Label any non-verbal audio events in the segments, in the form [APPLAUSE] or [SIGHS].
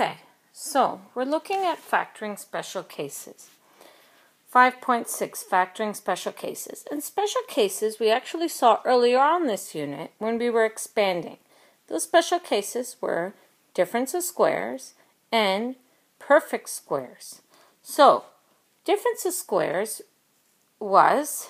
Okay, so we're looking at factoring special cases. 5.6 Factoring Special Cases. In special cases, we actually saw earlier on this unit when we were expanding. Those special cases were difference of squares and perfect squares. So, difference of squares was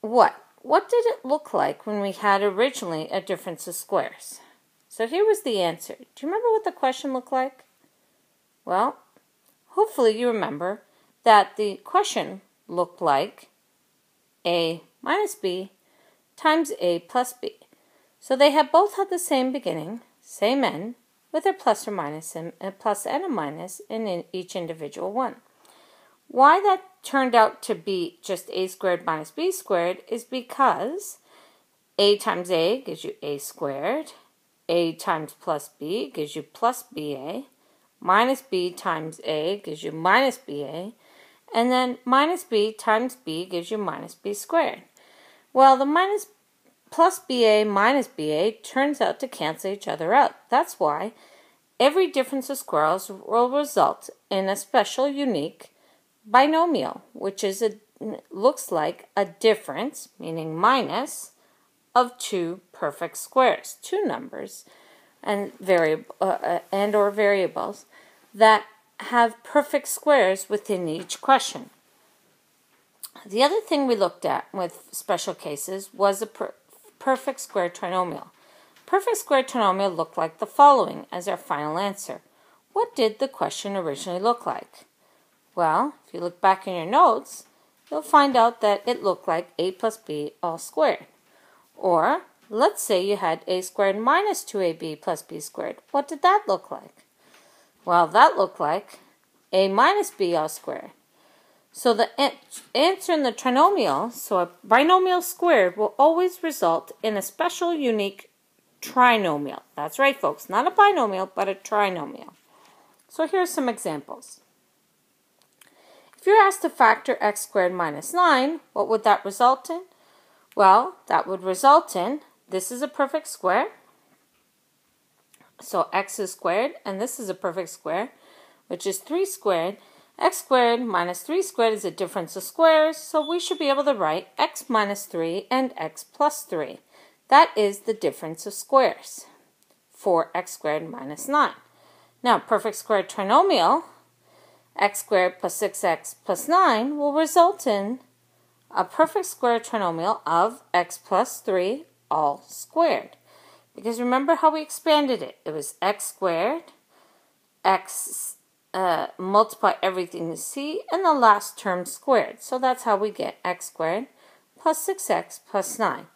what? What did it look like when we had originally a difference of squares? So here was the answer. Do you remember what the question looked like? Well, hopefully you remember that the question looked like a minus b times a plus b. So they have both had the same beginning, same n, with a plus or minus and a plus and a minus in each individual one. Why that turned out to be just a squared minus b squared is because a times a gives you a squared, a times plus b gives you plus ba, minus b times a gives you minus ba, and then minus b times b gives you minus b squared. Well, the minus plus ba minus ba turns out to cancel each other out. That's why every difference of squares will result in a special unique binomial, which is a looks like a difference, meaning minus, of two perfect squares, two numbers and variable uh, uh, and or variables that have perfect squares within each question. The other thing we looked at with special cases was a per perfect square trinomial. Perfect square trinomial looked like the following as our final answer. What did the question originally look like? Well, if you look back in your notes, you'll find out that it looked like a plus b all squared. Or, let's say you had a squared minus 2ab plus b squared. What did that look like? Well, that looked like a minus b all squared. So the answer in the trinomial, so a binomial squared, will always result in a special unique trinomial. That's right, folks. Not a binomial, but a trinomial. So here are some examples. If you're asked to factor x squared minus 9, what would that result in? Well, that would result in, this is a perfect square. So x is squared, and this is a perfect square, which is 3 squared. x squared minus 3 squared is a difference of squares, so we should be able to write x minus 3 and x plus 3. That is the difference of squares for x squared minus 9. Now, perfect square trinomial, x squared plus 6x plus 9 will result in a perfect square trinomial of x plus 3 all squared. Because remember how we expanded it? It was x squared, x uh, multiply everything to c, and the last term squared. So that's how we get x squared plus 6x plus 9.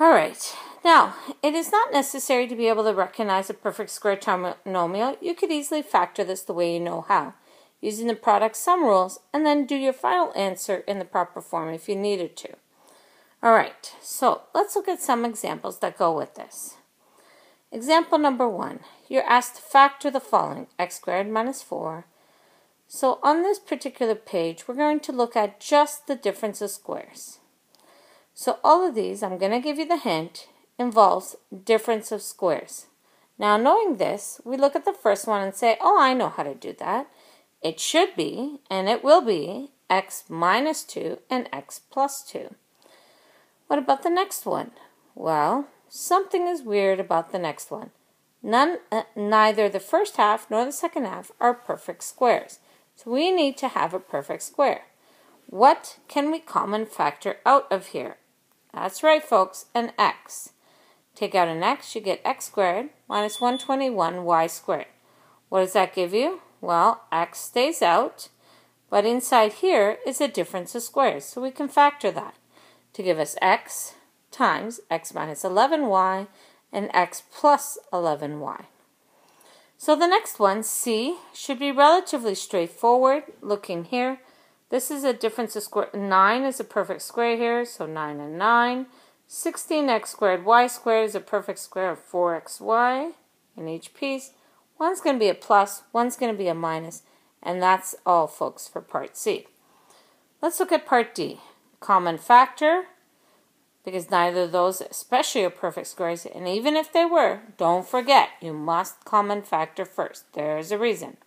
All right. Now, it is not necessary to be able to recognize a perfect square trinomial. You could easily factor this the way you know how using the product sum rules, and then do your final answer in the proper form if you needed to. Alright, so let's look at some examples that go with this. Example number one, you're asked to factor the following, x squared minus 4. So on this particular page, we're going to look at just the difference of squares. So all of these, I'm going to give you the hint, involves difference of squares. Now knowing this, we look at the first one and say, oh, I know how to do that. It should be, and it will be, x minus 2 and x plus 2. What about the next one? Well, something is weird about the next one. None, uh, neither the first half nor the second half are perfect squares. So we need to have a perfect square. What can we common factor out of here? That's right, folks, an x. Take out an x, you get x squared minus 121y squared. What does that give you? Well, x stays out, but inside here is a difference of squares, so we can factor that to give us x times x minus 11y and x plus 11y. So the next one, C, should be relatively straightforward. Looking here, this is a difference of square. 9 is a perfect square here, so 9 and 9. 16x squared y squared is a perfect square of 4xy in each piece. One's going to be a plus, one's going to be a minus, and that's all, folks, for part C. Let's look at part D. Common factor, because neither of those especially are perfect squares. And even if they were, don't forget, you must common factor first. There's a reason.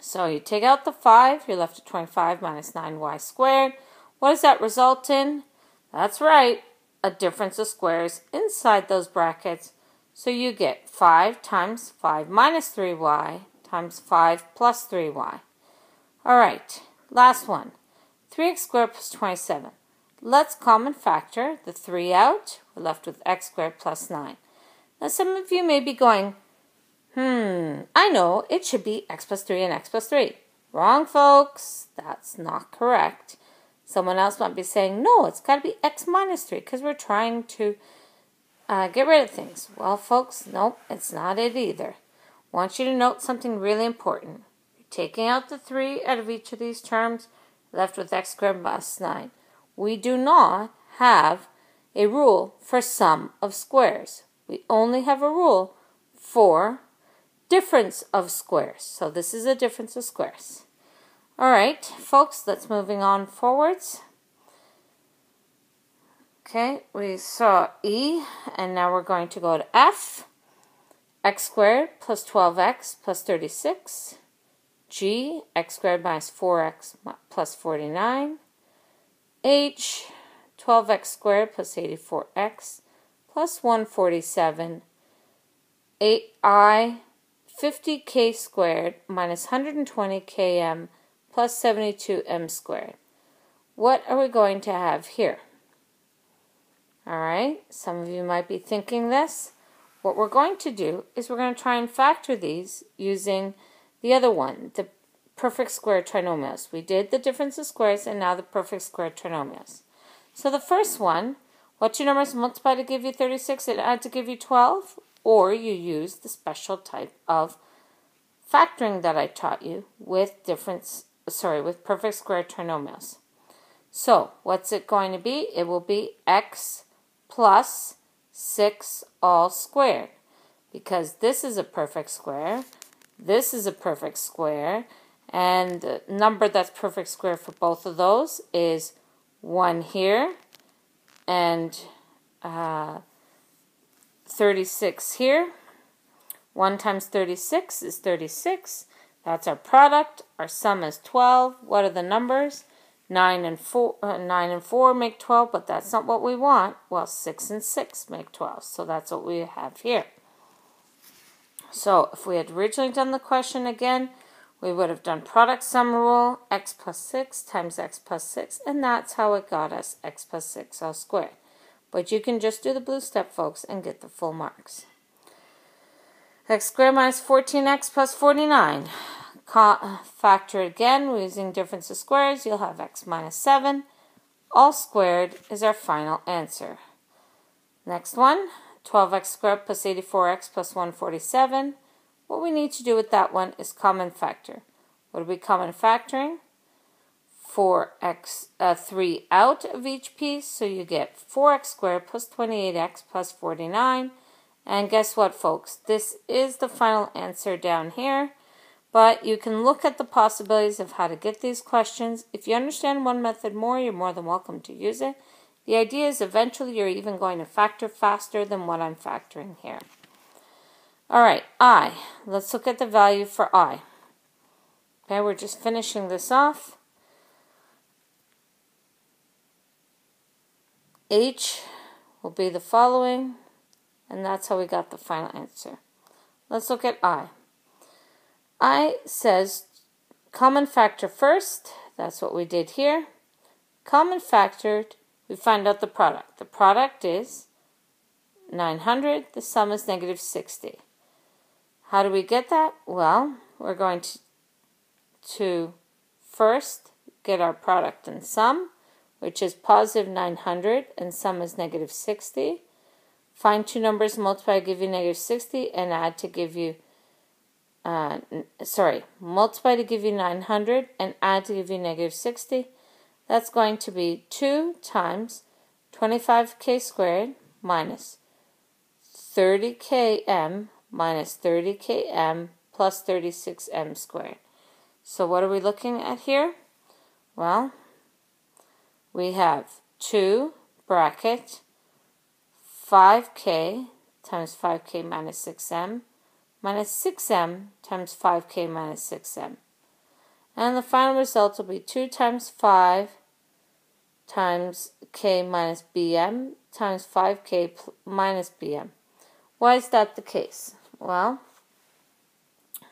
So you take out the 5, you're left at 25 minus 9y squared. What does that result in? That's right, a difference of squares inside those brackets. So you get 5 times 5 minus 3y times 5 plus 3y. All right, last one. 3x squared plus 27. Let's common factor the 3 out. We're left with x squared plus 9. Now some of you may be going, hmm, I know, it should be x plus 3 and x plus 3. Wrong, folks. That's not correct. Someone else might be saying, no, it's got to be x minus 3 because we're trying to uh, get rid of things. Well, folks, nope, it's not it either. I want you to note something really important. You're taking out the 3 out of each of these terms, left with x squared plus 9 we do not have a rule for sum of squares. We only have a rule for difference of squares. So this is a difference of squares. All right, folks, let's moving on forwards. Okay, we saw E, and now we're going to go to F. x squared plus 12x plus 36. G, x squared minus 4x plus 49 h 12x squared plus 84x plus 147 8i 50k squared minus 120km plus 72m squared. What are we going to have here? Alright, some of you might be thinking this. What we're going to do is we're going to try and factor these using the other one, the perfect square trinomials. We did the difference of squares and now the perfect square trinomials. So the first one, what two numbers multiply to give you 36 and add to give you 12? Or you use the special type of factoring that I taught you with difference, sorry, with perfect square trinomials. So what's it going to be? It will be x plus 6 all squared. Because this is a perfect square, this is a perfect square, and the number that's perfect square for both of those is 1 here and uh, 36 here. 1 times 36 is 36. That's our product. Our sum is 12. What are the numbers? 9 and 4 uh, 9 and 4 make 12, but that's not what we want. Well, 6 and 6 make 12. So that's what we have here. So if we had originally done the question again, we would have done product sum rule, x plus 6 times x plus 6, and that's how it got us x plus 6 all squared. But you can just do the blue step, folks, and get the full marks. x squared minus 14x plus 49. Factor again, using difference of squares. You'll have x minus 7. All squared is our final answer. Next one, 12x squared plus 84x plus 147. What we need to do with that one is common factor. What are we common factoring? 4x, uh, 3 out of each piece, so you get 4x squared plus 28x plus 49. And guess what, folks? This is the final answer down here. But you can look at the possibilities of how to get these questions. If you understand one method more, you're more than welcome to use it. The idea is eventually you're even going to factor faster than what I'm factoring here. All right, I. Let's look at the value for I. Okay, we're just finishing this off. H will be the following, and that's how we got the final answer. Let's look at I. I says common factor first. That's what we did here. Common factored, we find out the product. The product is 900. The sum is negative 60. How do we get that? Well, we're going to, to first get our product and sum, which is positive 900 and sum is negative 60. Find two numbers, multiply give you negative 60 and add to give you, uh, sorry, multiply to give you 900 and add to give you negative 60. That's going to be 2 times 25k squared minus 30km minus 30km plus 36m squared. So what are we looking at here? Well, we have 2 bracket 5k times 5k minus 6m minus 6m times 5k minus 6m. And the final result will be 2 times 5 times k minus bm times 5k minus bm. Why is that the case? Well,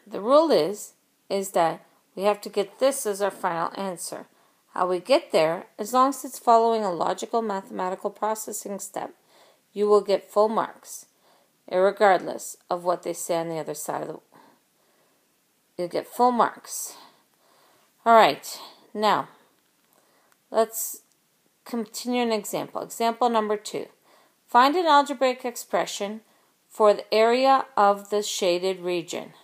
the rule is is that we have to get this as our final answer. How we get there, as long as it's following a logical mathematical processing step, you will get full marks, regardless of what they say on the other side of the You'll get full marks. All right, now let's continue an example. Example number two. Find an algebraic expression for the area of the shaded region.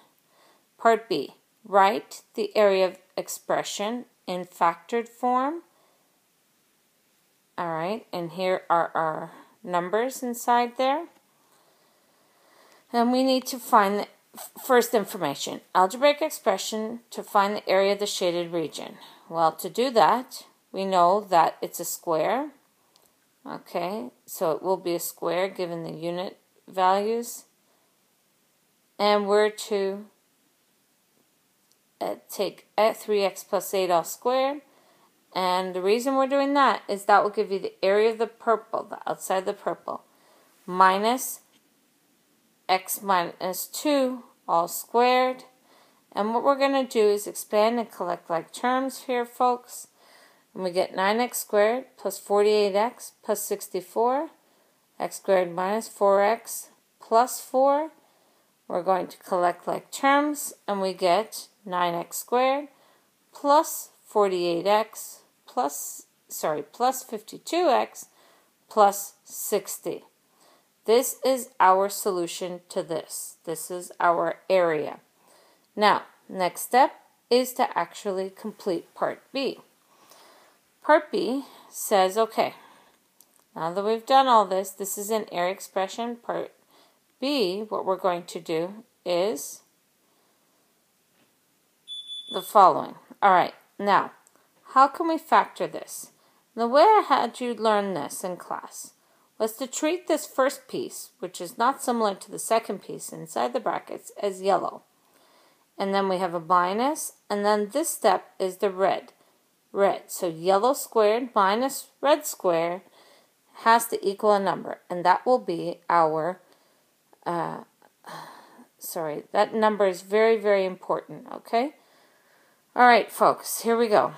Part B. Write the area of expression in factored form. All right, and here are our numbers inside there. And we need to find the first information, algebraic expression to find the area of the shaded region. Well, to do that, we know that it's a square. Okay, so it will be a square given the unit values. And we're to uh, take 3x plus 8 all squared. And the reason we're doing that is that will give you the area of the purple, the outside of the purple, minus x minus 2 all squared. And what we're going to do is expand and collect like terms here, folks. And we get 9x squared plus 48x plus 64, x squared minus 4x plus 4. We're going to collect like terms, and we get 9x squared plus 48x plus, sorry, plus 52x plus 60. This is our solution to this. This is our area. Now, next step is to actually complete part B. Part B says, okay, now that we've done all this, this is an area expression. Part B, what we're going to do is the following. All right, now, how can we factor this? The way I had you learn this in class was to treat this first piece, which is not similar to the second piece inside the brackets, as yellow. And then we have a minus, and then this step is the red. Red. So yellow squared minus red squared has to equal a number, and that will be our, uh, [SIGHS] sorry, that number is very, very important, okay? All right, folks, here we go.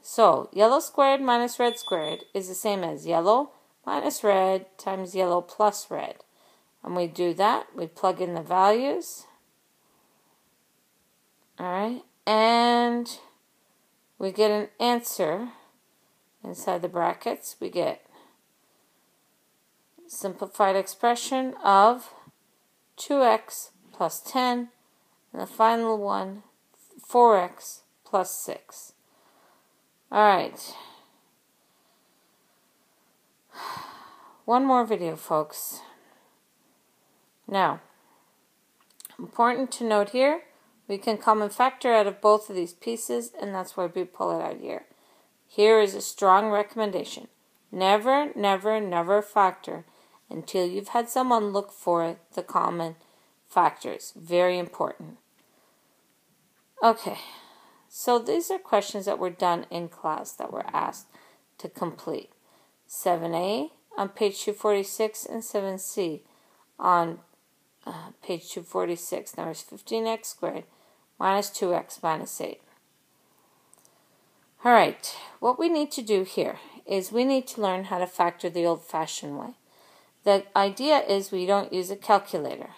So, yellow squared minus red squared is the same as yellow minus red times yellow plus red. And we do that, we plug in the values. All right, and we get an answer inside the brackets. We get simplified expression of 2x plus 10, and the final one, 4x plus 6. All right. One more video, folks. Now, important to note here, we can common factor out of both of these pieces, and that's why we pull it out here. Here is a strong recommendation. Never, never, never factor until you've had someone look for the common factors. Very important. Okay, so these are questions that were done in class that were asked to complete. 7a on page 246 and 7c on uh, page 246. Numbers 15x squared minus 2x minus 8. All right, what we need to do here is we need to learn how to factor the old-fashioned way. The idea is we don't use a calculator.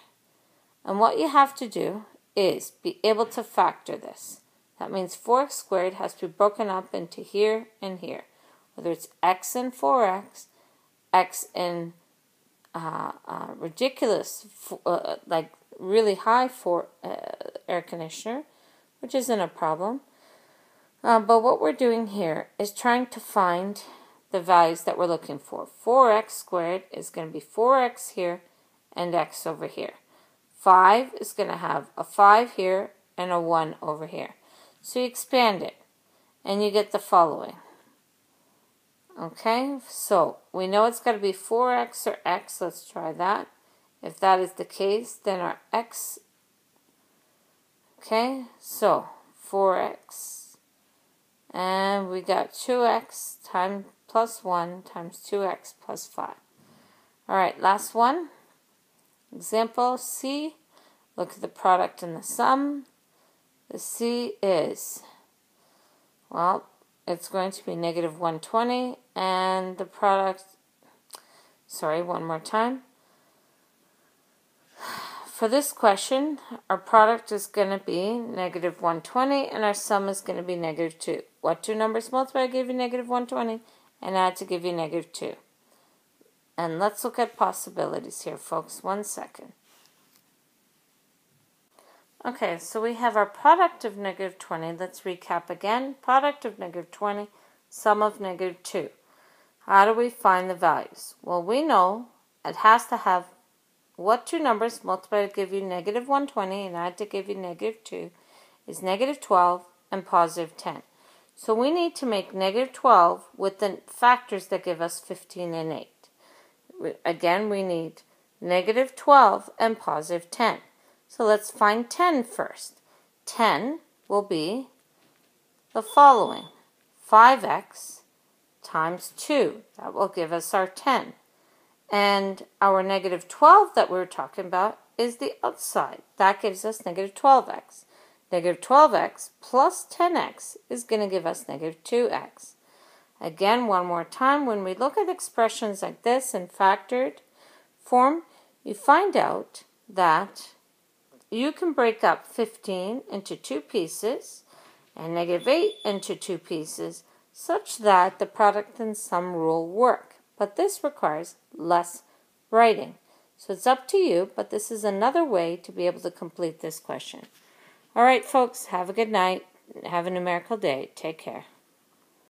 And what you have to do is be able to factor this. That means 4x squared has to be broken up into here and here. Whether it's x and 4x, x in uh, uh, ridiculous, uh, like really high for uh, air conditioner, which isn't a problem. Uh, but what we're doing here is trying to find the values that we're looking for. 4x squared is going to be 4x here and x over here. 5 is going to have a 5 here and a 1 over here. So you expand it and you get the following. Okay, so we know it's got to be 4x or x. Let's try that. If that is the case, then our x, okay, so 4x, and we got 2x times plus 1 times 2x plus 5. All right, last one. Example C. Look at the product and the sum. The C is, well, it's going to be negative 120, and the product, sorry, one more time. [SIGHS] For this question, our product is going to be negative 120, and our sum is going to be negative 2. What two numbers multiply to give you negative 120 and add to give you negative 2? And let's look at possibilities here, folks. One second. Okay, so we have our product of negative 20. Let's recap again. Product of negative 20, sum of negative 2. How do we find the values? Well, we know it has to have what two numbers multiply to give you negative 120 and add to give you negative 2 is negative 12 and positive 10. So we need to make negative 12 with the factors that give us 15 and 8 again, we need negative 12 and positive 10. So let's find 10 first. 10 will be the following 5x times 2. That will give us our 10. And our negative 12 that we were talking about is the outside. That gives us negative 12x. Negative 12x plus 10x is going to give us negative 2x. Again, one more time, when we look at expressions like this in factored form, you find out that you can break up 15 into two pieces and negative 8 into two pieces such that the product and sum rule work. But this requires less writing. So it's up to you, but this is another way to be able to complete this question. All right, folks, have a good night. Have a numerical day. Take care.